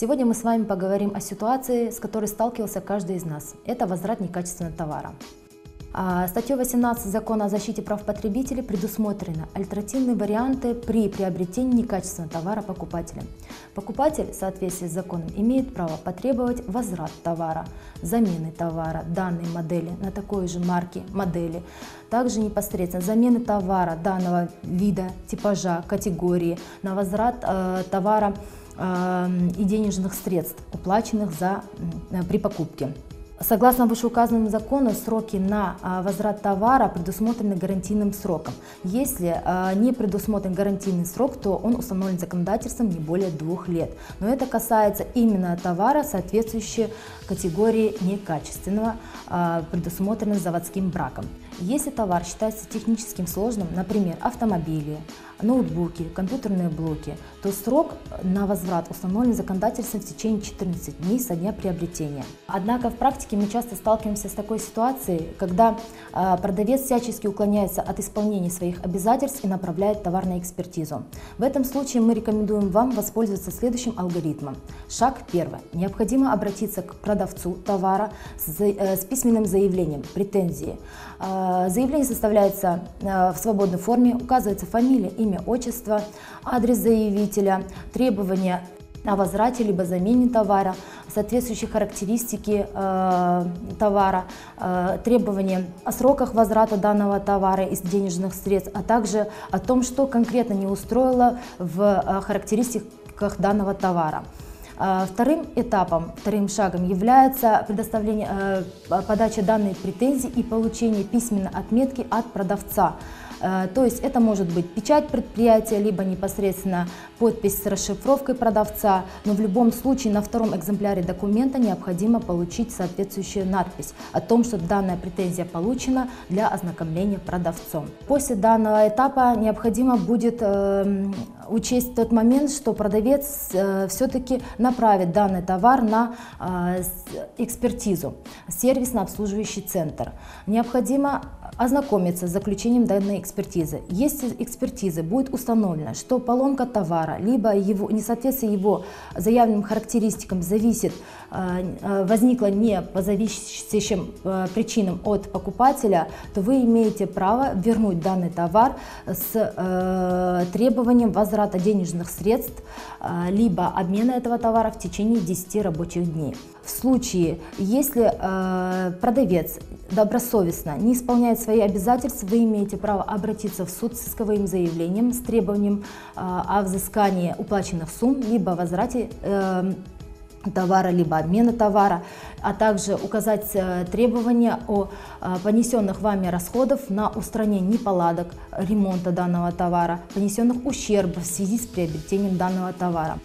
Сегодня мы с вами поговорим о ситуации, с которой сталкивался каждый из нас. Это возврат некачественного товара. А, статьей 18 Закона о защите прав потребителей предусмотрены альтернативные варианты при приобретении некачественного товара покупателем. Покупатель в соответствии с законом имеет право потребовать возврат товара, замены товара данной модели на такой же марки, модели, также непосредственно замены товара данного вида, типажа, категории на возврат э, товара и денежных средств, уплаченных за, э, при покупке. Согласно вышеуказанному закону, сроки на а, возврат товара предусмотрены гарантийным сроком. Если а, не предусмотрен гарантийный срок, то он установлен законодательством не более двух лет. Но это касается именно товара, соответствующего категории некачественного, предусмотренного заводским браком. Если товар считается техническим сложным, например, автомобили, ноутбуки, компьютерные блоки, то срок на возврат установлен законодательством в течение 14 дней со дня приобретения. Однако в практике мы часто сталкиваемся с такой ситуацией, когда а, продавец всячески уклоняется от исполнения своих обязательств и направляет товар на экспертизу. В этом случае мы рекомендуем вам воспользоваться следующим алгоритмом. Шаг первый. Необходимо обратиться к продавцу товара с, э, письменным заявлением, претензии. А, заявление составляется э, в свободной форме, указывается фамилия, имя, имя, отчество, адрес заявителя, требования о возврате либо замене товара, соответствующие характеристики э, товара, э, требования о сроках возврата данного товара из денежных средств, а также о том, что конкретно не устроило в э, характеристиках данного товара. Э, вторым этапом, вторым шагом является предоставление, э, подача данной претензии и получение письменной отметки от продавца то есть это может быть печать предприятия, либо непосредственно подпись с расшифровкой продавца, но в любом случае на втором экземпляре документа необходимо получить соответствующую надпись о том, что данная претензия получена для ознакомления продавцом. После данного этапа необходимо будет э, учесть тот момент, что продавец э, все-таки направит данный товар на э, экспертизу, сервисно-обслуживающий центр. Необходимо ознакомиться с заключением данной экспертизы. Если экспертизы будет установлено, что поломка товара, либо его, несоответствие его заявленным характеристикам зависит, э, э, возникла не по зависящим э, причинам от покупателя, то вы имеете право вернуть данный товар с требованием возврата денежных средств, либо обмена этого товара в течение 10 рабочих дней. В случае, если продавец добросовестно не исполняет свои обязательства, вы имеете право обратиться в суд с исковым заявлением с требованием о взыскании уплаченных сумм, либо возврате э, товара, либо обмена товара, а также указать э, требования о э, понесенных вами расходов на устранение неполадок ремонта данного товара, понесенных ущербов в связи с приобретением данного товара.